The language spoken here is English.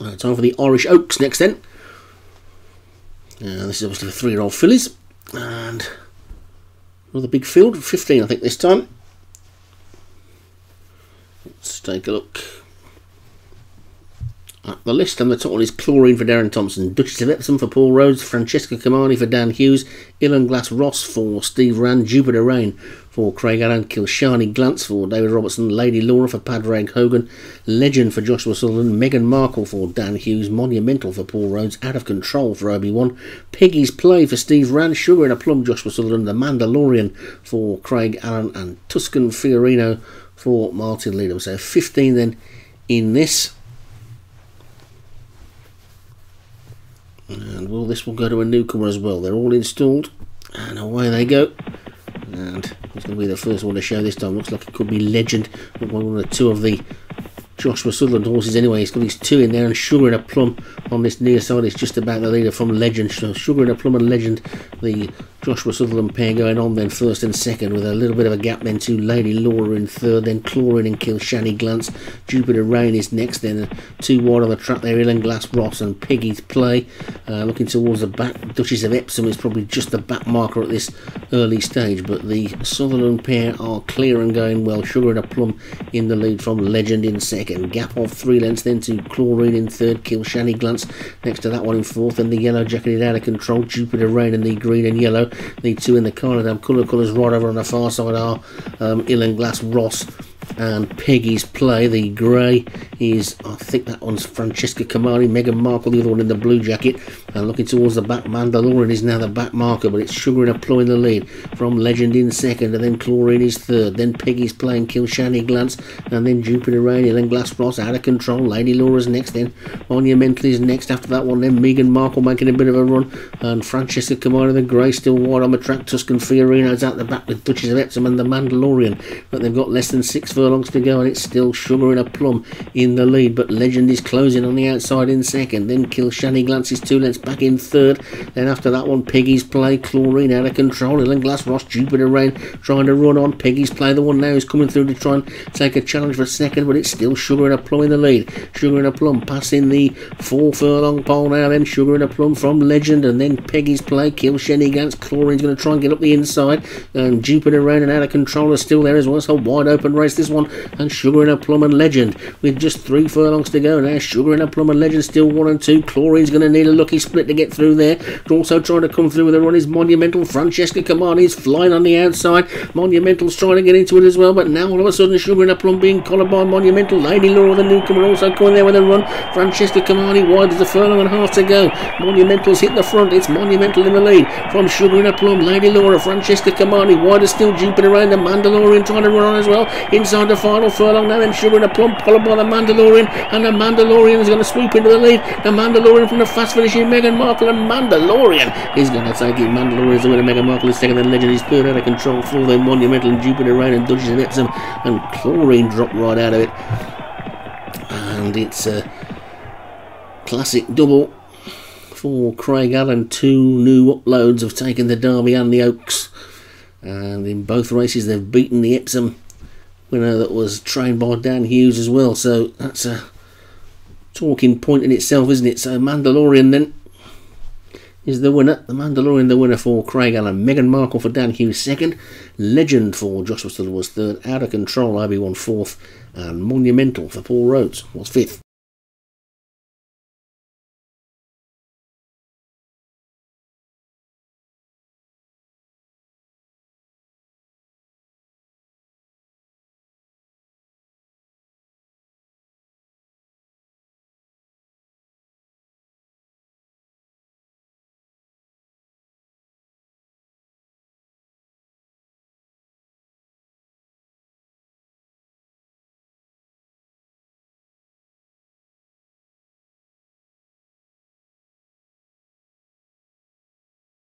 Uh, time for the Irish Oaks next then. Uh, this is obviously the three-year-old fillies. And another big field, 15 I think this time. Let's take a look at the list. And the top one is Chlorine for Darren Thompson, Duchess of Epsom for Paul Rhodes, Francesca Kamani for Dan Hughes, Ilan Glass Ross for Steve Rand, Jupiter Rain for Craig Allen, Kilshanny Glance for David Robertson, Lady Laura for Padraig Hogan, Legend for Joshua Sutherland, Meghan Markle for Dan Hughes, Monumental for Paul Rhodes, Out of Control for Obi-Wan, Piggy's Play for Steve Rand, Sugar in a Plum Joshua Sutherland, The Mandalorian for Craig Allen, and Tuscan Fiorino for Martin Leadham. So 15 then in this. And well, this will go to a newcomer as well. They're all installed, and away they go. And it's going to be the first one to show this time. Looks like it could be Legend, one of the two of the Joshua Sutherland horses anyway. He's got his two in there and Sugar and a Plum on this near side. It's just about the leader from Legend. So Sugar and a Plum and Legend, the Joshua Sutherland pair going on then first and second with a little bit of a gap then to Lady Laura in third, then Chlorine and Kilshanny Glance. Jupiter Rain is next then, two wide on the track there, Glass Ross and Piggy's Play. Uh, looking towards the back, Duchess of Epsom is probably just the back marker at this early stage, but the Sutherland pair are clear and going well. Sugar and a Plum in the lead from Legend in second. Gap of three lengths then to Chlorine in third, Kilshanny Glance next to that one in fourth, and the yellow jacketed out of control, Jupiter Rain in the green and yellow. The two in the corner, Them colour colours right over on the far side are um, Glass Ross Um, and Peggy's play. The grey is, I think that one's Francesca Kamari, Meghan Markle, the other one in the blue jacket. And looking towards the back, Mandalorian is now the back marker, but it's Sugar and Ploy in the lead. From Legend in second, and then Chlorine is third. Then Peggy's playing Kilshanny Glance, and then Jupiter Rain, then Glass Ross out of control. Lady Laura's next, then Monumental is next after that one. Then Meghan Markle making a bit of a run, and Francesca Kamari, the grey, still wide on the track. Tuscan Fiorino's out the back with Duchess of Epsom and the Mandalorian, but they've got less than six furlongs to go and it's still Sugar and a Plum in the lead but Legend is closing on the outside in second then Kilshanny glances two lengths back in third then after that one Peggy's Play Chlorine out of control Ellen Glass Ross Jupiter Rain trying to run on Peggy's Play the one now is coming through to try and take a challenge for second but it's still Sugar and a Plum in the lead Sugar and a Plum passing the four furlong pole now then Sugar and a Plum from Legend and then Peggy's Play Kilshanny Glance Chlorine's going to try and get up the inside and Jupiter Rain and out of control are still there as well so wide open race one and Sugar and a Plum and Legend with just three furlongs to go now. Sugar and a Plum and Legend still one and two. Chlorine's going to need a lucky split to get through there. Also trying to come through with a run is Monumental. Francesca Kamani's flying on the outside. Monumental's trying to get into it as well, but now all of a sudden Sugar and a Plum being collared by Monumental. Lady Laura, the newcomer, also coming there with a run. Francesca Kamani wide as a furlong and a half to go. Monumental's hit the front. It's Monumental in the lead from Sugar and a Plum. Lady Laura, Francesca Kamani wide as still Jupiter around the Mandalorian trying to run on as well. Inside the final furlong now, and a Plum followed by the Mandalorian, and the Mandalorian is going to swoop into the lead. The Mandalorian from the fast finishing Meghan Markle, and Mandalorian is going to take it. Mandalorian is the winner. Meghan Markle is second, then Legend is third out of control. Four then Monumental and Jupiter Rain and Duchess of Epsom, and Chlorine dropped right out of it. And it's a classic double for Craig Allen. Two new uploads have taken the Derby and the Oaks. And in both races, they've beaten the Epsom winner that was trained by Dan Hughes as well. So that's a talking point in itself, isn't it? So Mandalorian then is the winner. The Mandalorian the winner for Craig Allen. Meghan Markle for Dan Hughes second. Legend for Joshua Still was third. Out of Control Obi-Wan fourth. And Monumental for Paul Rhodes was fifth.